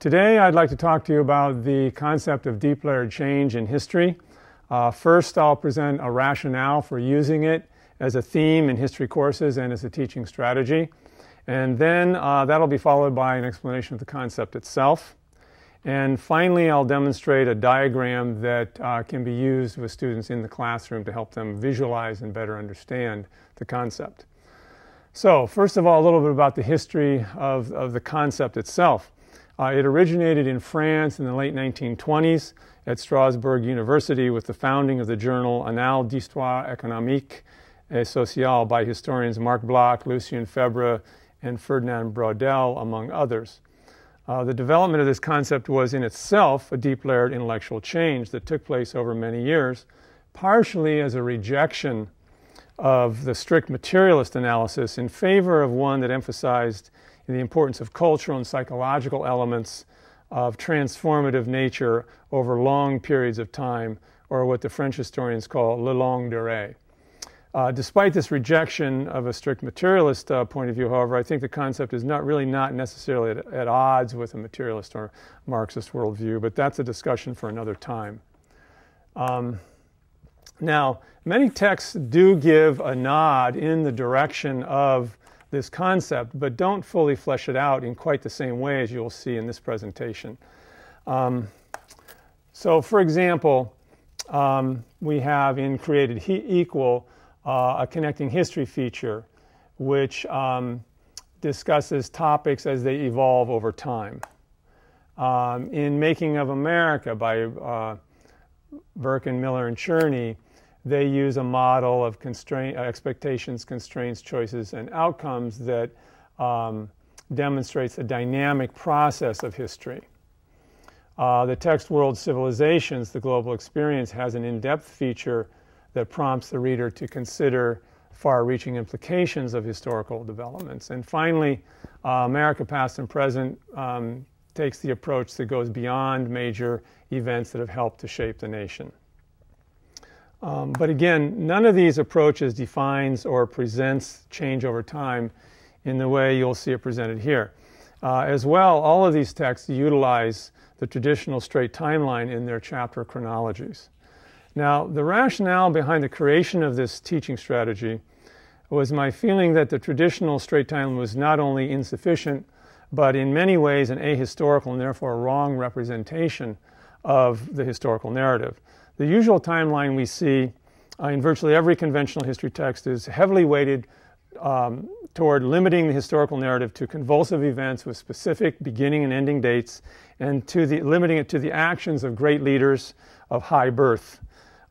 Today, I'd like to talk to you about the concept of deep layered change in history. Uh, first, I'll present a rationale for using it as a theme in history courses and as a teaching strategy. And then uh, that'll be followed by an explanation of the concept itself. And finally, I'll demonstrate a diagram that uh, can be used with students in the classroom to help them visualize and better understand the concept. So, first of all, a little bit about the history of, of the concept itself. Uh, it originated in France in the late 1920s at Strasbourg University with the founding of the journal Annales d'Histoire économique et sociale by historians Marc Bloch, Lucien Febvre, and Ferdinand Braudel, among others. Uh, the development of this concept was in itself a deep layered intellectual change that took place over many years, partially as a rejection of the strict materialist analysis in favor of one that emphasized the importance of cultural and psychological elements of transformative nature over long periods of time, or what the French historians call le longue durée. Uh, despite this rejection of a strict materialist uh, point of view, however, I think the concept is not really not necessarily at, at, odds with a materialist or Marxist worldview, but that's a discussion for another time. Um, now, many texts do give a nod in the direction of this concept, but don't fully flesh it out in quite the same way as you'll see in this presentation. Um, so, for example, um, we have in Created Equal uh, a connecting history feature, which um, discusses topics as they evolve over time. Um, in Making of America by uh, Berkin, Miller, and Cherny, they use a model of constraint, uh, expectations, constraints, choices, and outcomes that um, demonstrates a dynamic process of history. Uh, the text World Civilizations, the Global Experience, has an in depth feature that prompts the reader to consider far reaching implications of historical developments. And finally, uh, America Past and Present um, takes the approach that goes beyond major events that have helped to shape the nation. Um, but again, none of these approaches defines or presents change over time in the way you'll see it presented here. Uh, as well, all of these texts utilize the traditional straight timeline in their chapter chronologies. Now, the rationale behind the creation of this teaching strategy was my feeling that the traditional straight timeline was not only insufficient, but in many ways an ahistorical and therefore a wrong representation of the historical narrative. The usual timeline we see uh, in virtually every conventional history text is heavily weighted um, toward limiting the historical narrative to convulsive events with specific beginning and ending dates, and to the, limiting it to the actions of great leaders of high birth.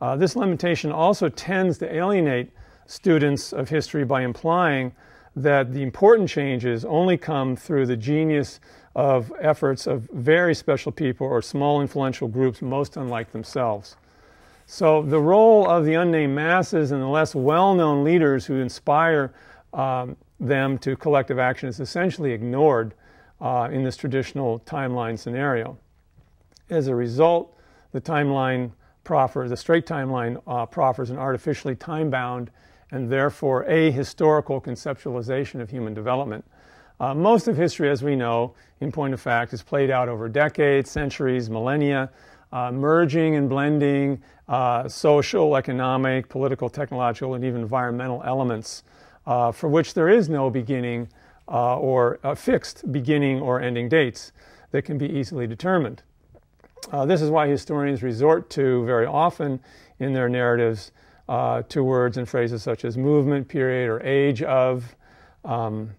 Uh, this limitation also tends to alienate students of history by implying that the important changes only come through the genius of efforts of very special people or small influential groups most unlike themselves. So, the role of the unnamed masses and the less well known leaders who inspire um, them to collective action is essentially ignored uh, in this traditional timeline scenario. As a result, the timeline proffers, the straight timeline uh, proffers an artificially time bound and therefore ahistorical conceptualization of human development. Uh, most of history, as we know, in point of fact, is played out over decades, centuries, millennia, uh, merging and blending uh, social, economic, political, technological, and even environmental elements uh, for which there is no beginning uh, or fixed beginning or ending dates that can be easily determined. Uh, this is why historians resort to very often in their narratives uh, to words and phrases such as movement, period, or age of um,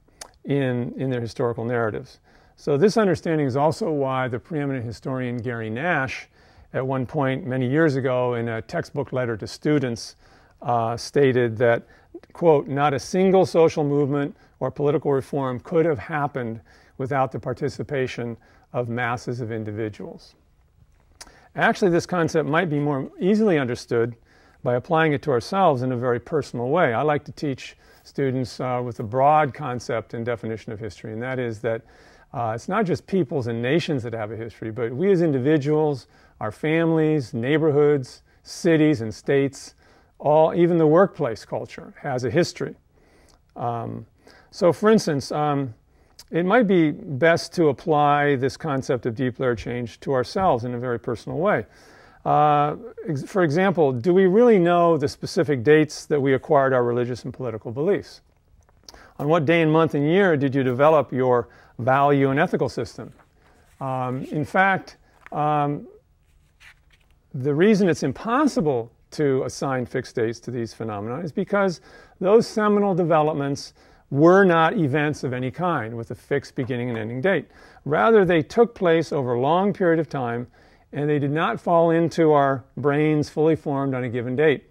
in, in their historical narratives. So, this understanding is also why the preeminent historian Gary Nash at one point many years ago in a textbook letter to students uh, stated that, quote, not a single social movement or political reform could have happened without the participation of masses of individuals. Actually, this concept might be more easily understood by applying it to ourselves in a very personal way. I like to teach students uh, with a broad concept and definition of history, and that is that uh, it's not just peoples and nations that have a history, but we as individuals, our families, neighborhoods, cities, and states, all, even the workplace culture has a history. Um, so, for instance, um, it might be best to apply this concept of deep layer change to ourselves in a very personal way. Uh, for example, do we really know the specific dates that we acquired our religious and political beliefs? On what day and month and year did you develop your value and ethical system? Um, in fact, um, the reason it's impossible to assign fixed dates to these phenomena is because those seminal developments were not events of any kind with a fixed beginning and ending date. Rather, they took place over a long period of time and they did not fall into our brains fully formed on a given date.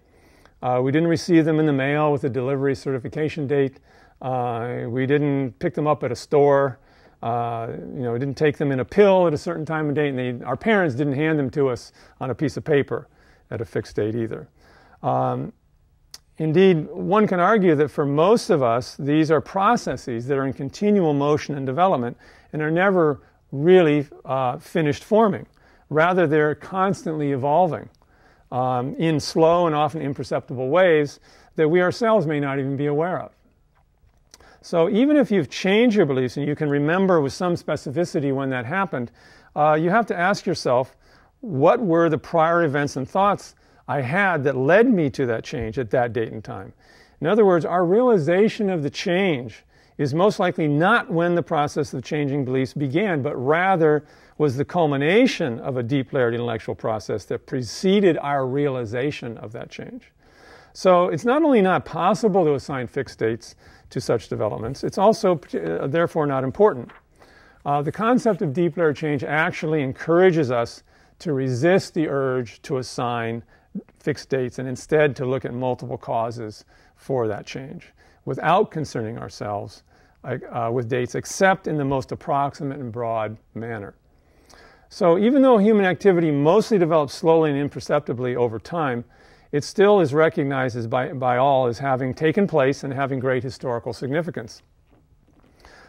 Uh, we didn't receive them in the mail with a delivery certification date. Uh, we didn't pick them up at a store. Uh, you know, we didn't take them in a pill at a certain time and date, and they, our parents didn't hand them to us on a piece of paper at a fixed date either. Um, Indeed, one can argue that for most of us, these are processes that are in continual motion and development and are never really uh, finished forming. Rather, they're constantly evolving um, in slow and often imperceptible ways that we ourselves may not even be aware of. So, even if you've changed your beliefs and you can remember with some specificity when that happened, uh, you have to ask yourself what were the prior events and thoughts I had that led me to that change at that date and time. In other words, our realization of the change is most likely not when the process of changing beliefs began, but rather was the culmination of a deep layered intellectual process that preceded our realization of that change. So it's not only not possible to assign fixed dates to such developments, it's also uh, therefore not important. Uh, the concept of deep layer change actually encourages us to resist the urge to assign fixed dates and instead to look at multiple causes for that change without concerning ourselves uh, with dates except in the most approximate and broad manner. So, even though human activity mostly develops slowly and imperceptibly over time, it still is recognized by, by all as having taken place and having great historical significance.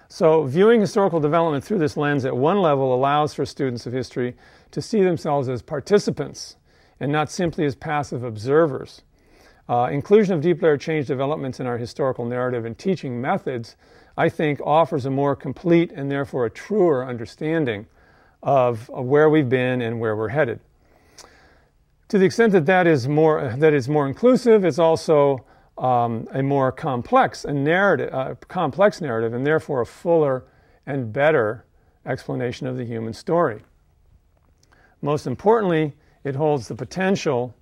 So, viewing historical development through this lens at one level allows for students of history to see themselves as participants and not simply as passive observers. Uh, inclusion of deep layer change developments in our historical narrative and teaching methods, I think, offers a more complete and therefore a truer understanding of, of where we've been and where we're headed. To the extent that that is more, that is more inclusive, it's also um, a more complex a narrative, uh, complex narrative, and therefore a fuller and better explanation of the human story. Most importantly, it holds the potential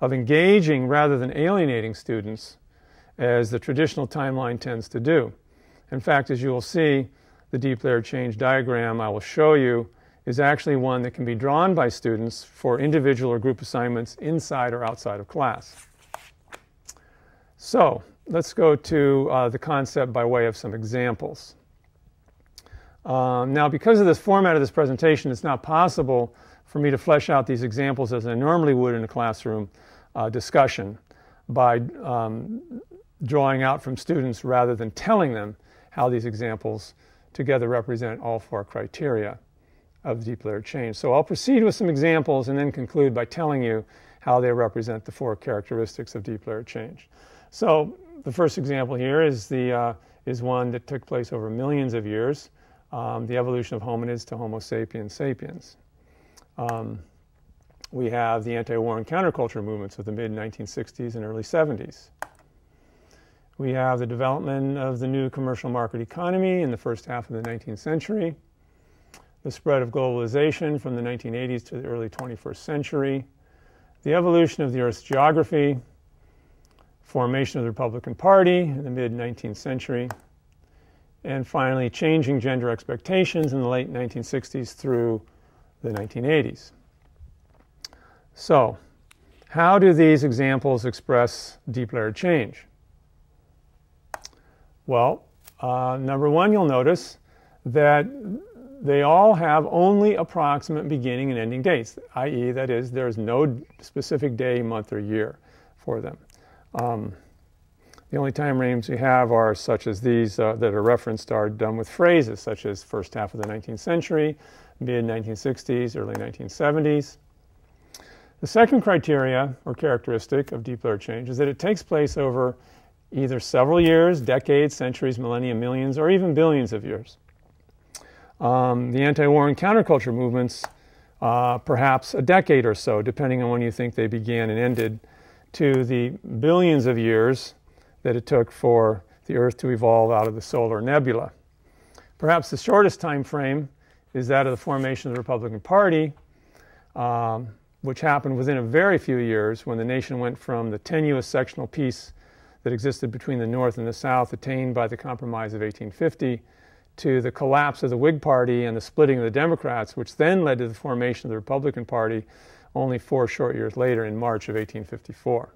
of engaging rather than alienating students, as the traditional timeline tends to do. In fact, as you will see, the deep layer change diagram I will show you is actually one that can be drawn by students for individual or group assignments inside or outside of class. So let's go to uh, the concept by way of some examples. Um, now, because of this format of this presentation, it's not possible for me to flesh out these examples as I normally would in a classroom uh, discussion by um, drawing out from students rather than telling them how these examples together represent all four criteria of deep layer change. So I'll proceed with some examples and then conclude by telling you how they represent the four characteristics of deep layer change. So the first example here is, the, uh, is one that took place over millions of years, um, the evolution of hominids to Homo sapiens sapiens. Um, we have the anti-war and counterculture movements of the mid-1960s and early 70s. We have the development of the new commercial market economy in the first half of the 19th century, the spread of globalization from the 1980s to the early 21st century, the evolution of the Earth's geography, formation of the Republican Party in the mid 19th century, and finally, changing gender expectations in the late 1960s through the 1980s. So, how do these examples express deep layered change? Well, uh, number one, you'll notice that they all have only approximate beginning and ending dates, i.e., that is, there's no specific day, month, or year for them. Um, the only time frames we have are such as these uh, that are referenced are done with phrases such as first half of the 19th century, mid 1960s, early 1970s. The second criteria or characteristic of deep layer change is that it takes place over either several years, decades, centuries, millennia, millions, or even billions of years. Um, the anti war and counterculture movements, uh, perhaps a decade or so, depending on when you think they began and ended, to the billions of years that it took for the Earth to evolve out of the solar nebula. Perhaps the shortest time frame is that of the formation of the Republican Party, um, which happened within a very few years when the nation went from the tenuous sectional peace that existed between the North and the South, attained by the Compromise of 1850, to the collapse of the Whig Party and the splitting of the Democrats, which then led to the formation of the Republican Party only four short years later in March of 1854.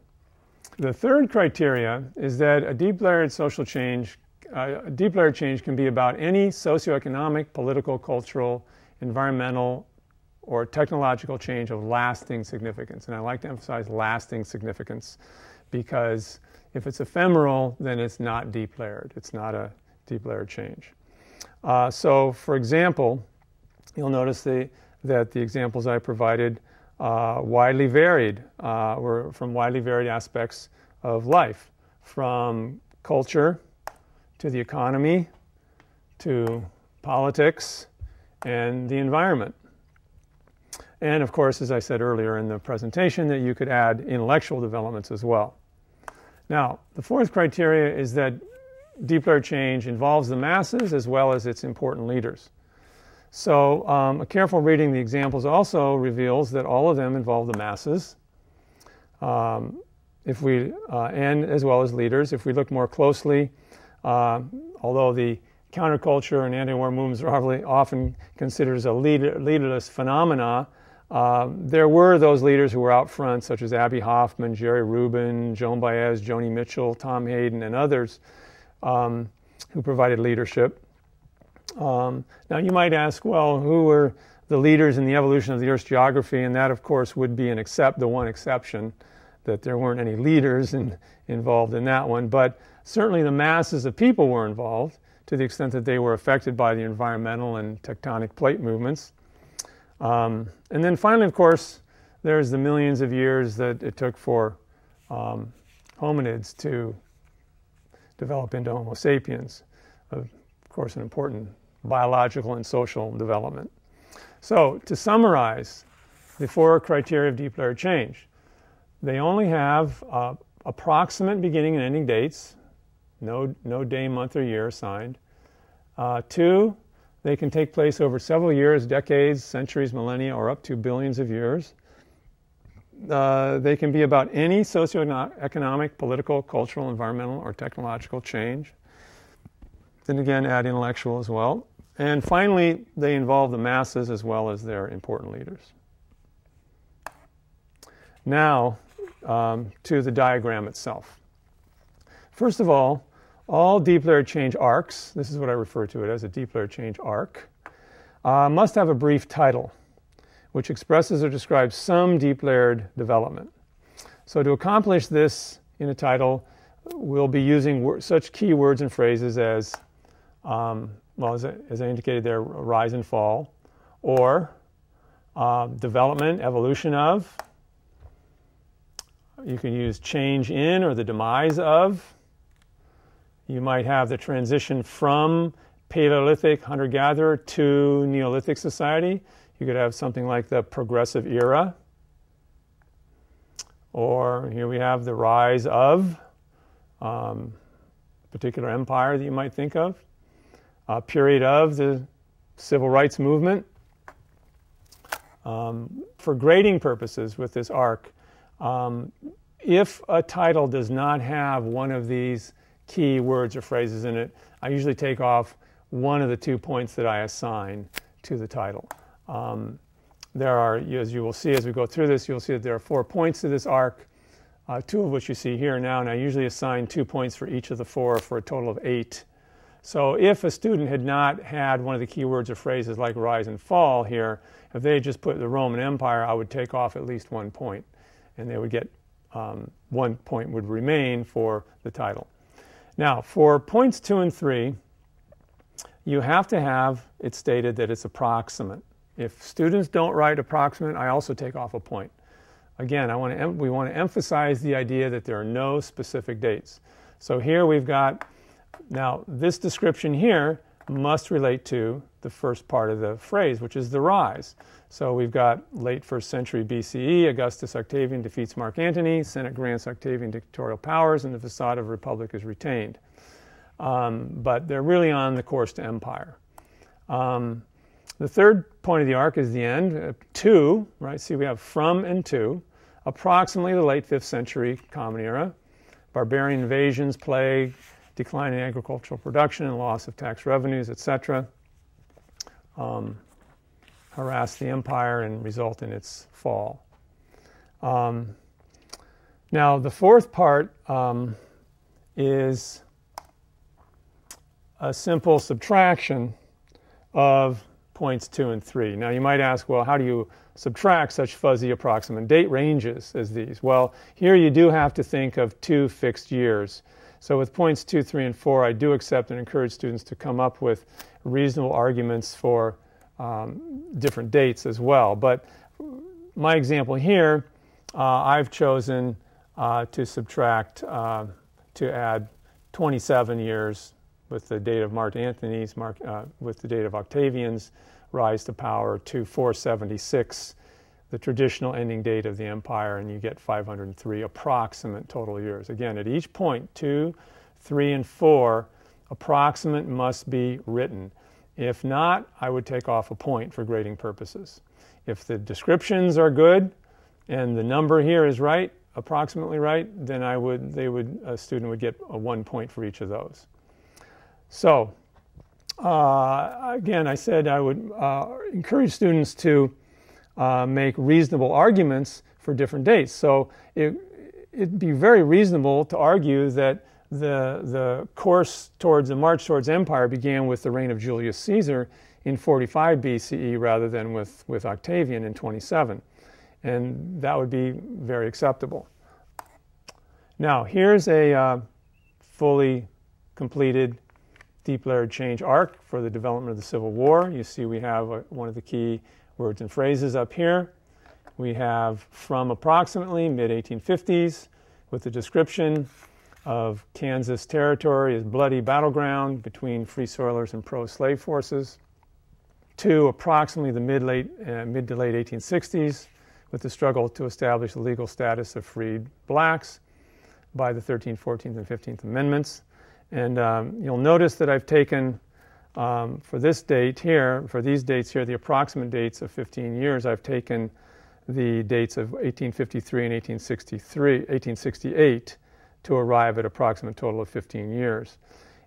The third criteria is that a deep layered social change, uh, a deep layered change can be about any socioeconomic, political, cultural, environmental, or technological change of lasting significance. And I like to emphasize lasting significance because if it's ephemeral, then it's not deep layered. It's not a deep layered change. Uh, so, for example, you'll notice the, that the examples I provided uh, widely varied, uh, were from widely varied aspects of life, from culture to the economy to politics and the environment. And of course, as I said earlier in the presentation, that you could add intellectual developments as well. Now, the fourth criteria is that deep layer change involves the masses as well as its important leaders. So, um, a careful reading the examples also reveals that all of them involve the masses. Um, if we, uh, and as well as leaders, if we look more closely, uh, although the counterculture and anti-war movements are often considered as a leader, leaderless phenomena, uh, there were those leaders who were out front, such as Abbie Hoffman, Jerry Rubin, Joan Baez, Joni Mitchell, Tom Hayden, and others um, who provided leadership. Um, now, you might ask, well, who were the leaders in the evolution of the Earth's geography? And that, of course, would be an except the one exception that there weren't any leaders in, involved in that one. But certainly, the masses of people were involved to the extent that they were affected by the environmental and tectonic plate movements. Um, and then finally, of course, there's the millions of years that it took for um, hominids to develop into Homo sapiens. Of course, an important biological and social development. So, to summarize the four criteria of deep layer change, they only have uh, approximate beginning and ending dates, no, no day, month, or year assigned. Uh, two, they can take place over several years, decades, centuries, millennia, or up to billions of years. Uh, they can be about any socioeconomic, economic, political, cultural, environmental, or technological change. Then again, add intellectual as well. And finally, they involve the masses as well as their important leaders. Now, um, to the diagram itself. First of all, all deep layer change arcs, this is what I refer to it as a deep layer change arc, uh, must have a brief title, which expresses or describes some deep layered development. So, to accomplish this in a title, we'll be using such key words and phrases as, um, well, as I, as I, indicated there, rise and fall, or uh, development, evolution of. You can use change in or the demise of. You might have the transition from Paleolithic hunter gatherer to Neolithic society. You could have something like the Progressive Era. Or here we have the rise of um, particular empire that you might think of. A period of the civil rights movement. Um, for grading purposes with this arc, um, if a title does not have one of these key words or phrases in it, I usually take off one of the two points that I assign to the title. Um, there are, as you will see as we go through this, you'll see that there are four points to this arc, uh, two of which you see here now, and I usually assign two points for each of the four for a total of eight. So if a student had not had one of the key words or phrases like rise and fall here, if they just put the Roman Empire, I would take off at least one point, and they would get um, one point would remain for the title. Now, for points two and three, you have to have it stated that it's approximate. If students don't write approximate, I also take off a point. Again, I want to we want to emphasize the idea that there are no specific dates. So here we've got, now this description here must relate to the first part of the phrase, which is the rise. So we've got late first century BCE, Augustus Octavian defeats Mark Antony, Senate grants Octavian dictatorial powers, and the facade of republic is retained. Um, but they're really on the course to empire. Um, the third point of the arc is the end, uh, to, right? See, we have from and to, approximately the late 5th century Common Era, barbarian invasions, plague, decline in agricultural production and loss of tax revenues, etc., um, harass the empire and result in its fall. Um, now, the fourth part um, is a simple subtraction of points two and three. Now, you might ask, well, how do you subtract such fuzzy approximate date ranges as these? Well, here you do have to think of two fixed years. So with points two, three, and four, I do accept and encourage students to come up with reasonable arguments for um, different dates as well. But my example here, uh, I've chosen uh, to subtract, uh, to add 27 years with the date of Mark Antony's, Mark, uh, with the date of Octavian's rise to power to 476, the traditional ending date of the empire, and you get 503 approximate total years. Again, at each point, two, three, and four, approximate must be written. If not, I would take off a point for grading purposes. If the descriptions are good and the number here is right, approximately right, then I would, they would, a student would get a one point for each of those. So, uh, again, I said I would uh, encourage students to uh, make reasonable arguments for different dates. So it, it'd be very reasonable to argue that the, the course towards the march towards empire began with the reign of Julius Caesar in 45 BCE rather than with, with Octavian in 27. And that would be very acceptable. Now, here's a uh, fully completed deep layered change arc for the development of the Civil War. You see we have a, one of the key words and phrases up here. We have from approximately mid 1850s with the description of Kansas territory as bloody battleground between free soilers and pro slave forces to approximately the mid, late, uh, mid to late 1860s with the struggle to establish the legal status of freed blacks by the 13th, 14th, and 15th Amendments. And um, you'll notice that I've taken um, for this date here, for these dates here, the approximate dates of 15 years, I've taken the dates of 1853 and 1863, 1868 to arrive at approximate total of 15 years.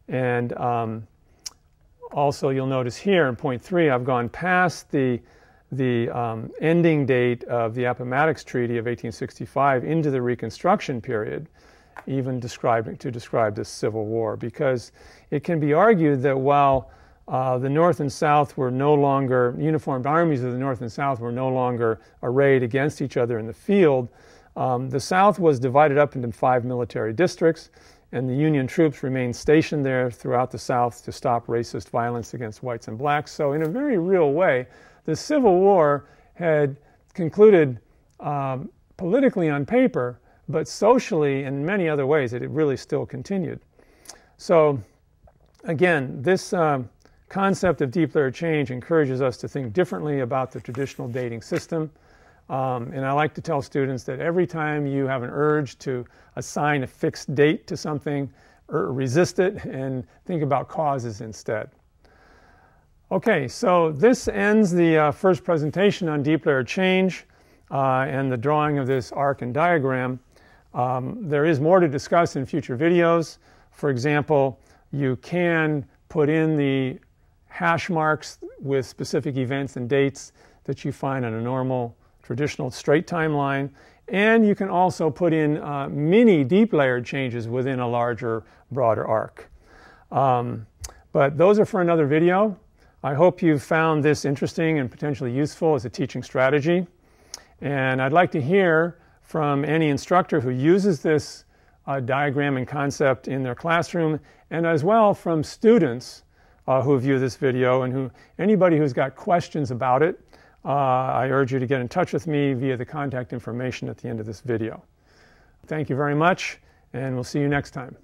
And um, also you'll notice here in point three, I've gone past the, the um, ending date of the Appomattox Treaty of 1865 into the Reconstruction period even describing to describe this civil war because it can be argued that while uh, the North and South were no longer uniformed armies of the North and South were no longer arrayed against each other in the field. Um, the South was divided up into five military districts, and the Union troops remained stationed there throughout the South to stop racist violence against whites and blacks. So, in a very real way, the Civil War had concluded um, politically on paper, but socially, in many other ways, it really still continued. So, again, this uh, concept of deep layer change encourages us to think differently about the traditional dating system. Um, and I like to tell students that every time you have an urge to assign a fixed date to something, er, resist it and think about causes instead. Okay, so this ends the uh, first presentation on deep layer change uh, and the drawing of this arc and diagram. Um, there is more to discuss in future videos. For example, you can put in the hash marks with specific events and dates that you find on a normal traditional straight timeline. And you can also put in uh, mini deep layered changes within a larger, broader arc. Um, but those are for another video. I hope you've found this interesting and potentially useful as a teaching strategy. And I'd like to hear from any instructor who uses this uh, diagram and concept in their classroom, and as well from students uh, who view this video and who anybody who's got questions about it. Uh, I urge you to get in touch with me via the contact information at the end of this video. Thank you very much, and we'll see you next time.